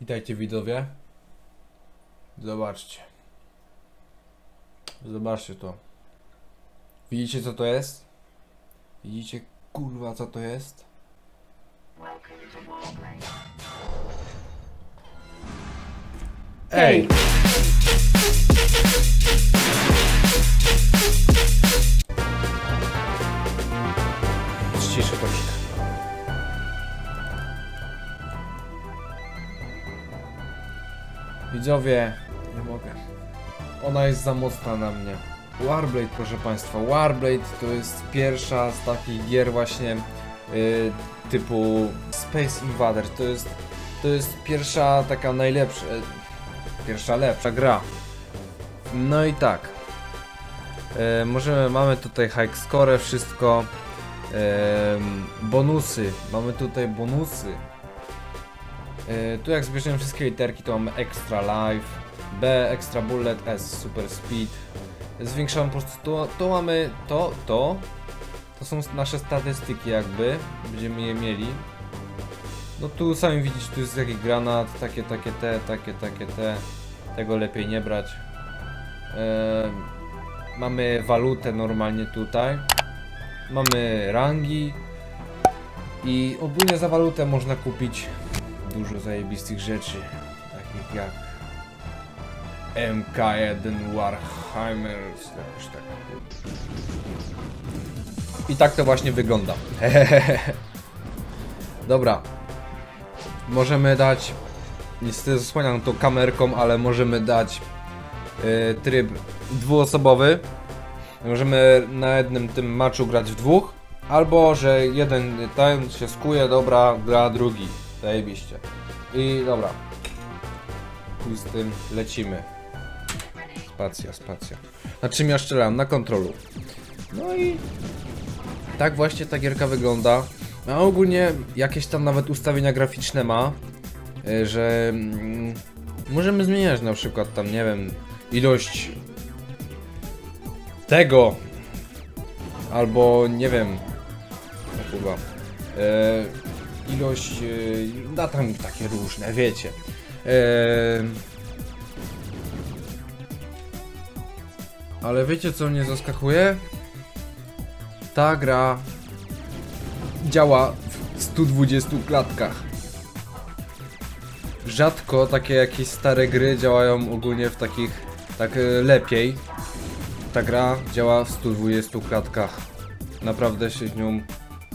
Witajcie widzowie. Zobaczcie. Zobaczcie to. Widzicie co to jest? Widzicie kurwa co to jest? Ej! Ściszę. Widzowie, nie mogę. Ona jest za mocna na mnie. Warblade, proszę Państwa. Warblade to jest pierwsza z takich gier właśnie y, typu Space Invader. To jest, to jest pierwsza taka najlepsza, y, pierwsza lepsza gra. No i tak. Y, możemy, mamy tutaj high score, wszystko. Em, bonusy. Mamy tutaj bonusy. E, tu jak zbierzemy wszystkie literki to mamy Extra Life, B, Extra Bullet, S, Super Speed. Zwiększamy po prostu to, to mamy to, to. To są nasze statystyki jakby, będziemy je mieli. No tu sami widzicie, tu jest taki granat, takie, takie te, takie, takie te. Tego lepiej nie brać. E, mamy walutę normalnie tutaj. Mamy rangi. I ogólnie za walutę można kupić dużo zajebistych rzeczy, takich jak MK1 Warhammer, jakoś tak. I tak to właśnie wygląda. Dobra. Możemy dać, niestety zasłaniam to kamerką, ale możemy dać y, tryb dwuosobowy. Możemy na jednym tym maczu grać w dwóch, albo że jeden ten się skuje, dobra, gra drugi. Zajebiście. I dobra. Chuj z tym lecimy. Spacja, spacja. Na czym ja strzelam? Na kontrolu. No i tak właśnie ta gierka wygląda. A ogólnie jakieś tam nawet ustawienia graficzne ma, y, że mm, możemy zmieniać na przykład tam, nie wiem, ilość tego albo nie wiem, chyba. E, ilość, yy, da tam takie różne, wiecie. Eee, ale wiecie co mnie zaskakuje? Ta gra działa w 120 klatkach. Rzadko takie jakieś stare gry działają ogólnie w takich tak e, lepiej. Ta gra działa w 120 klatkach. Naprawdę się z nią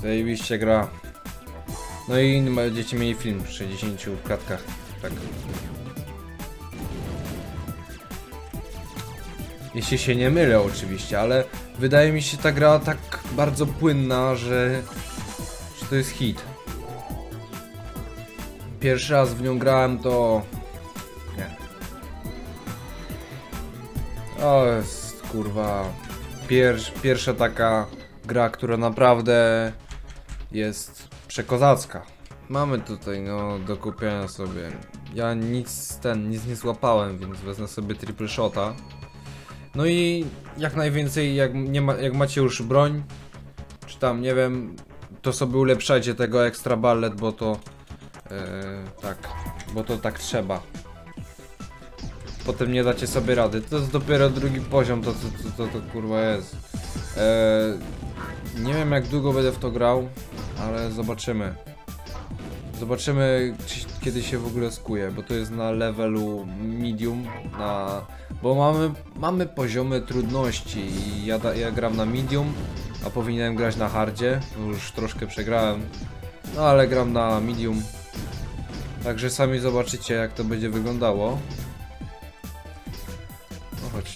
zajebiście gra. No i będziecie mieli film w 60 klatkach. Tak. Jeśli się nie mylę oczywiście, ale wydaje mi się ta gra tak bardzo płynna, że, że to jest hit. Pierwszy raz w nią grałem to... Nie. O, jest kurwa... Pier, pierwsza taka gra, która naprawdę jest przekozacka. Mamy tutaj no do kupienia sobie. Ja nic ten, nic nie złapałem, więc wezmę sobie triple shota. No i jak najwięcej, jak, nie ma, jak macie już broń, czy tam nie wiem, to sobie ulepszajcie tego extra ballet, bo to e, tak, bo to tak trzeba. Potem nie dacie sobie rady. To jest dopiero drugi poziom, to to, to, to, to kurwa jest. E, nie wiem jak długo będę w to grał, ale zobaczymy. Zobaczymy czy, kiedy się w ogóle skuje, bo to jest na levelu medium, na... bo mamy, mamy poziomy trudności i ja, da, ja gram na medium, a powinienem grać na hardzie, już troszkę przegrałem, no ale gram na medium. Także sami zobaczycie jak to będzie wyglądało. No chodź.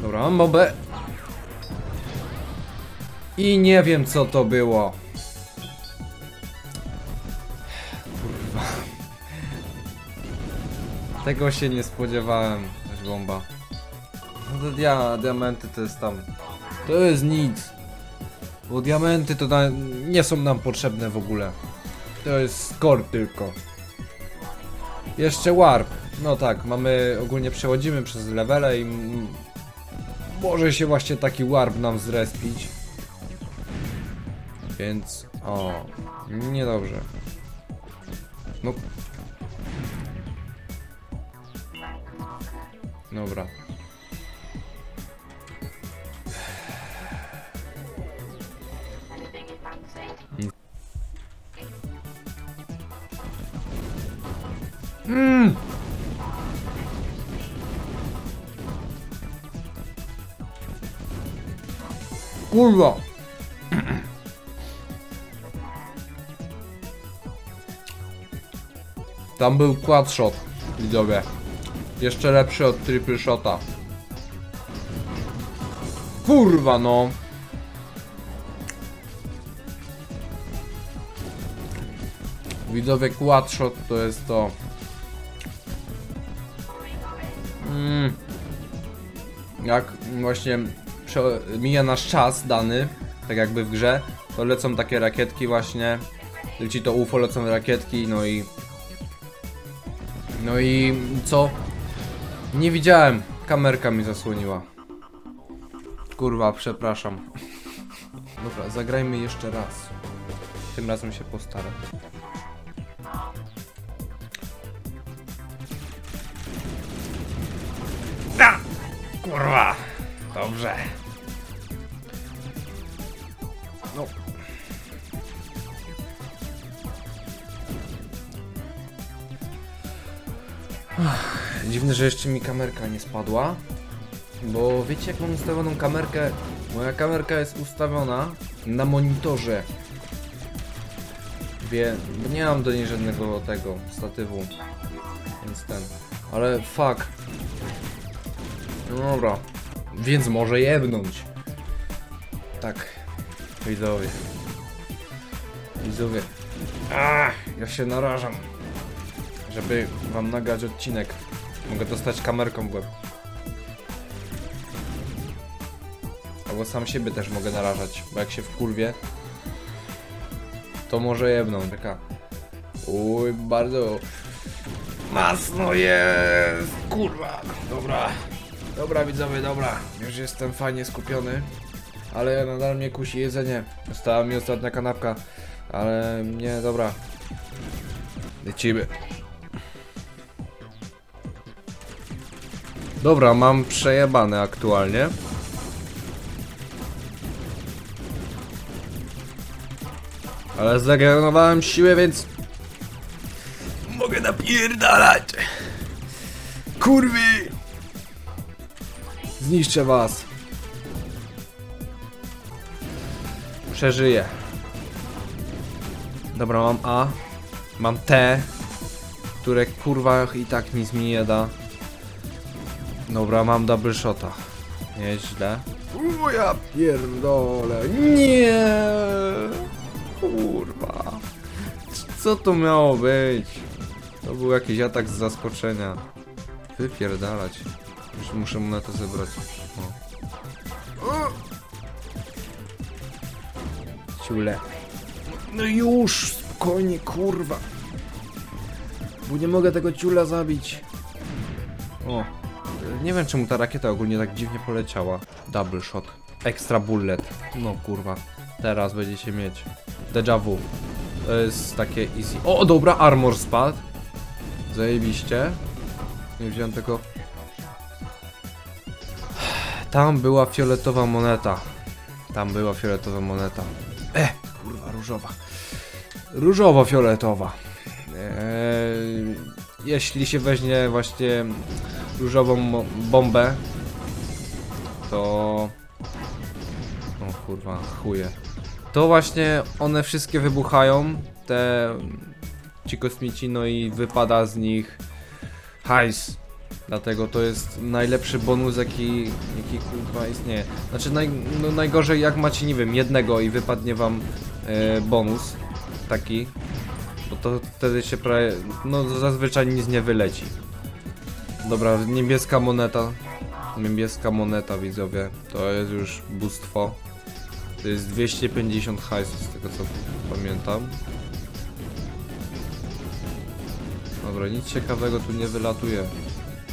Dobra, mam mobę. I nie wiem co to było. Kurwa. Tego się nie spodziewałem, też bomba. No to dia, diamenty to jest tam. To jest nic. Bo diamenty to nie są nam potrzebne w ogóle. To jest score tylko. Jeszcze warp. No tak, mamy ogólnie przechodzimy przez levele i może się właśnie taki warp nam zrespić. Więc... O... Niedobrze. No... Dobra. Mm. Kurwa. Tam był quad shot, widzowie. Jeszcze lepszy od triple shota. Kurwa no. Widzowie quad shot to jest to. Mm. Jak właśnie mija nasz czas dany, tak jakby w grze, to lecą takie rakietki właśnie. Leci to UFO, lecą rakietki, no i no i co? Nie widziałem. Kamerka mi zasłoniła. Kurwa, przepraszam. Dobra, zagrajmy jeszcze raz. Tym razem się postaram. Da! Kurwa! Dobrze. Dziwne, że jeszcze mi kamerka nie spadła. Bo wiecie jak mam ustawioną kamerkę? Moja kamerka jest ustawiona na monitorze. Wie, nie mam do niej żadnego tego statywu. Więc ten. Ale fuck. No dobra. Więc może jebnąć. Tak. Widzowie. Widzowie. Ach, ja się narażam żeby wam nagrać odcinek. Mogę dostać kamerką w łeb. Albo sam siebie też mogę narażać, bo jak się w kurwie, to może jebną, taka. Uj, bardzo masno jest, kurwa, dobra. Dobra widzowie, dobra, już jestem fajnie skupiony, ale nadal mnie kusi jedzenie. Została mi ostatnia kanapka, ale nie, dobra. Lecimy. Dobra, mam przejebane aktualnie. Ale zagranowałem siłę, więc... Mogę napierdalać! Kurwy! Zniszczę was! Przeżyję. Dobra, mam A. Mam T. Które kurwa i tak nic mi nie da. Dobra, mam double shota. Nieźle. O ja pierdolę. Nie. Kurwa. Co to miało być? To był jakiś atak z zaskoczenia. Wypierdalać. Już muszę mu na to zebrać. O. Ciule. No już, spokojnie, kurwa. Bo nie mogę tego ciula zabić. O, nie wiem czemu ta rakieta ogólnie tak dziwnie poleciała. Double shot. Extra bullet. No kurwa. Teraz będziecie mieć. Deja vu. To jest takie easy. O, dobra, armor spadł. Zajebiście. Nie wziąłem tego. Tam była fioletowa moneta. Tam była fioletowa moneta. E, kurwa, różowa. Różowo-fioletowa. Eee, jeśli się weźmie właśnie różową bombę, to... O kurwa, chuje. To właśnie one wszystkie wybuchają, te ci kosmici, no i wypada z nich hajs. Dlatego to jest najlepszy bonus, jaki, jaki kurwa istnieje. Znaczy naj, no najgorzej jak macie, nie wiem, jednego i wypadnie wam e, bonus taki, bo to wtedy się prawie, no zazwyczaj nic nie wyleci. Dobra, niebieska moneta. Niebieska moneta, widzowie. To jest już bóstwo. To jest 250 hajsów, z tego co pamiętam. Dobra, nic ciekawego tu nie wylatuje.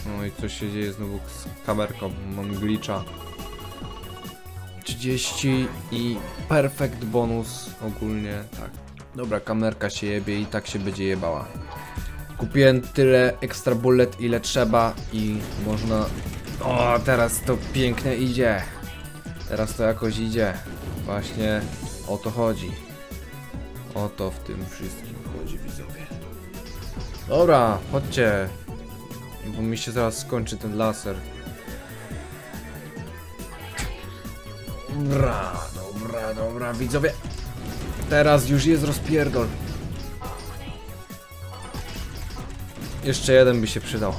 No i coś się dzieje znowu z kamerką. Mam glitcha. 30 i perfect bonus ogólnie, tak. Dobra, kamerka się jebie i tak się będzie jebała. Kupiłem tyle ekstra bullet ile trzeba i można... O, teraz to pięknie idzie. Teraz to jakoś idzie. Właśnie o to chodzi. O to w tym wszystkim chodzi widzowie. Dobra, chodźcie. Bo mi się zaraz skończy ten laser. Dobra, dobra, dobra, widzowie. Teraz już jest rozpierdol. Jeszcze jeden by się przydał.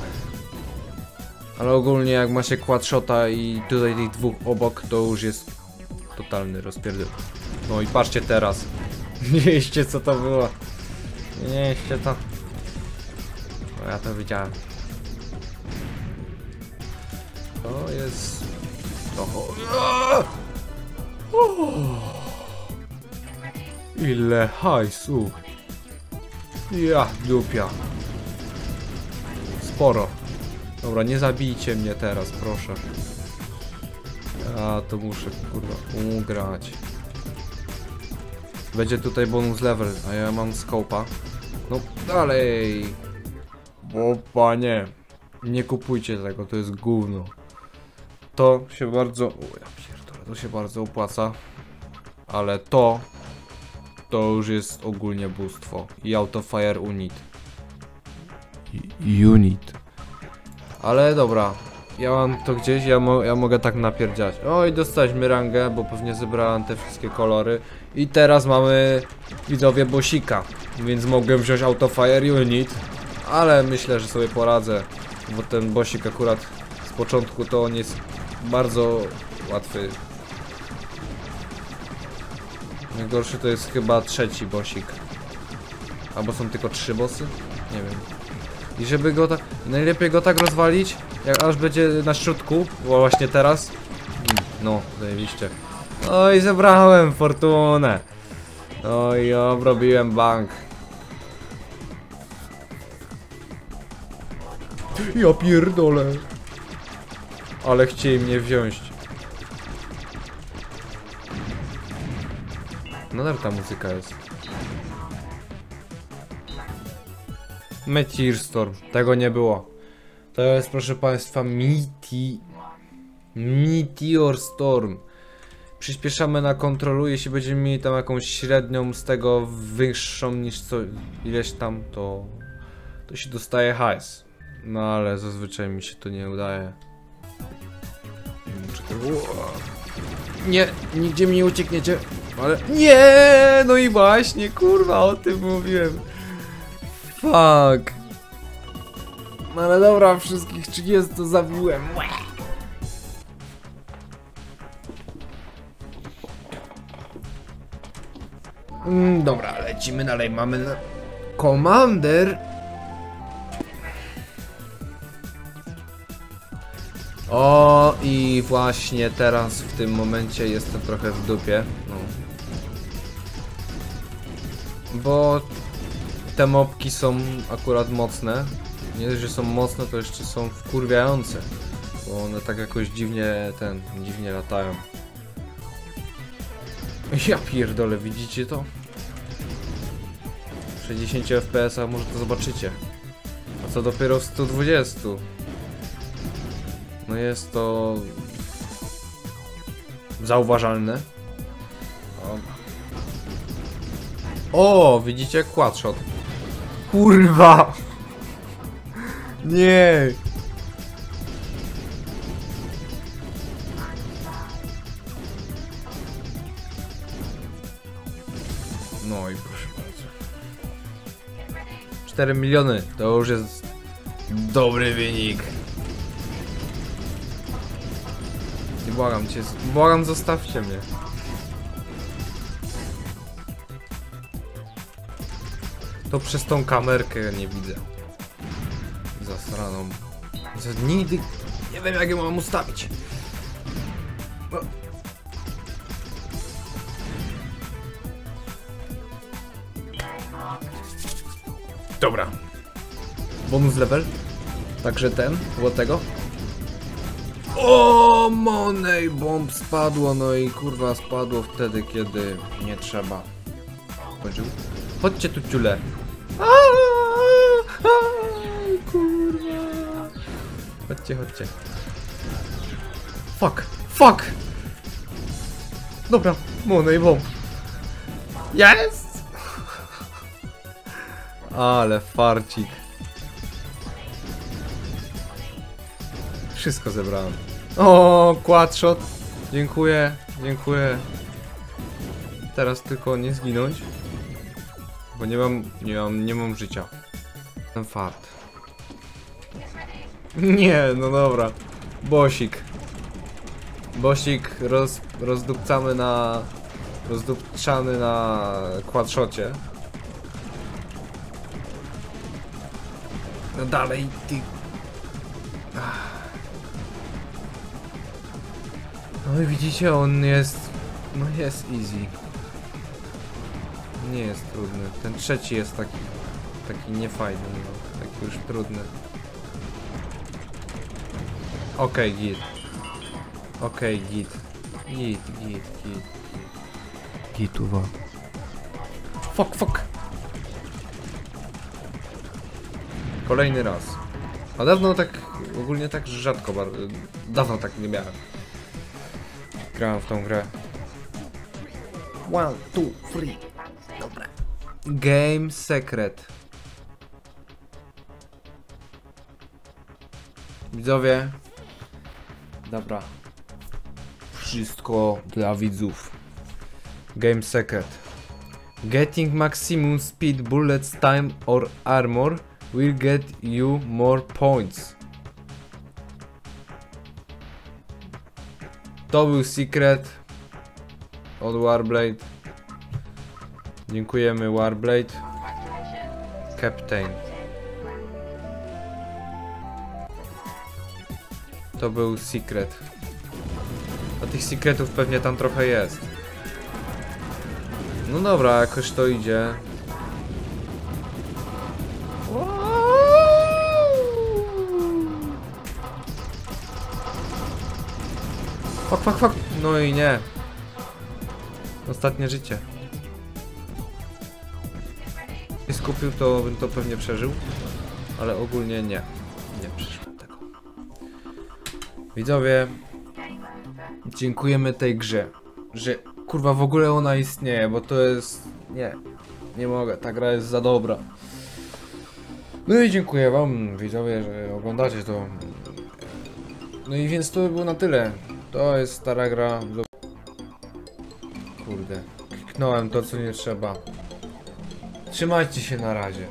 Ale ogólnie jak ma się quadshota i tutaj tych dwóch obok, to już jest totalny rozpierdol. No i patrzcie teraz. Wieście co to było. Wieście to. No ja to widziałem. To jest... Oho. Ile hajsu. Ja dupia. Sporo. Dobra, nie zabijcie mnie teraz, proszę. Ja to muszę, kurwa, ugrać. Będzie tutaj bonus level, a ja mam skopa. No, dalej. Bo panie, nie kupujcie tego, to jest gówno. To się bardzo... O, ja pierdolę, to się bardzo opłaca. Ale to... To już jest ogólnie bóstwo. I Autofire Unit. Unit. Ale dobra. Ja mam to gdzieś, ja, mo ja mogę tak napierdziać. O i dostaliśmy rangę, bo pewnie zebrałem te wszystkie kolory. I teraz mamy widzowie bosika. Więc mogę wziąć Autofire Unit. Ale myślę, że sobie poradzę. Bo ten bosik akurat z początku to on jest bardzo łatwy. Najgorszy to jest chyba trzeci bosik. Albo są tylko trzy bossy? Nie wiem. I żeby go tak... Najlepiej go tak rozwalić, jak aż będzie na środku, bo właśnie teraz. Mm, No, zajebiście. No i zebrałem fortunę. No i obrobiłem bank. Ja pierdolę. Ale chcieli mnie wziąć. Nadal ta muzyka jest. Meteor Storm. Tego nie było. To jest, proszę państwa, Miti... Meteor Storm. Przyspieszamy na kontrolu, jeśli będziemy mieli tam jakąś średnią z tego wyższą niż co ileś tam, to... To się dostaje hajs. No ale zazwyczaj mi się to nie udaje. Nie, nigdzie mi nie uciekniecie. Ale... Nie! No i właśnie, kurwa, o tym mówiłem. Fuck. No ale dobra, wszystkich 30 zabiłem. Łe. Mm, dobra, lecimy dalej. Mamy na... Komander. O i właśnie teraz w tym momencie jestem trochę w dupie. No. Bo te mopki są akurat mocne. Nie że są mocne, to jeszcze są wkurwiające. Bo one tak jakoś dziwnie ten, dziwnie latają. Ja pierdolę, widzicie to? 60 fps, może to zobaczycie. A co dopiero w 120? No jest to... Zauważalne. O, o widzicie? Quadshot. Kurwa! Nie! No i proszę bardzo. 4 miliony to już jest dobry wynik. Nie błagam cię, błagam zostawcie mnie. To przez tą kamerkę nie widzę. Zasraną. Nigdy nie wiem jak ją mam ustawić. O. Dobra. Bonus level. Także ten, było tego. O, Monej bomb spadło, no i kurwa spadło wtedy, kiedy nie trzeba. Chodził? Chodźcie tu ciule. Kurwa. Chodźcie, chodźcie. Fuck, fuck! Dobra, money bomb. Jest! Ale farcik. Wszystko zebrałem. O, quadshot. Dziękuję, dziękuję. Teraz tylko nie zginąć. Bo nie mam, nie mam, nie mam życia. Ten fart. Nie, no dobra. Bosik. Bosik roz, rozdupcamy na... Rozdupczany na quadshocie. No dalej, ty... No i widzicie, on jest... No jest easy. Nie jest trudny. Ten trzeci jest taki... Taki niefajny, no. Taki już trudny. Okej, git. Okej, git. Git, git, git. Gituwa. Fuck, fuck. Kolejny raz. A dawno tak, ogólnie tak rzadko, bar- dawno tak nie miałem. Grałem w tą grę. One, two, three. Game Secret. Widzowie. Dobra. Wszystko dla widzów. Game Secret. Getting maximum speed, bullets, time or armor will get you more points. To był secret od Warblade. Dziękujemy Warblade. Captain. To był secret. A tych secretów pewnie tam trochę jest. No dobra, jakoś to idzie. Fuck, fuck, fuck. No i nie. Ostatnie życie. Nie skupił, to bym to pewnie przeżył. Ale ogólnie nie. Nie przeżyłem tego. Widzowie, dziękujemy tej grze, że kurwa w ogóle ona istnieje, bo to jest... Nie, nie mogę, ta gra jest za dobra. No i dziękuję wam, widzowie, że oglądacie to. No i więc to by było na tyle. To jest stara gra. Kurde, kliknąłem to co nie trzeba. Trzymajcie się na razie.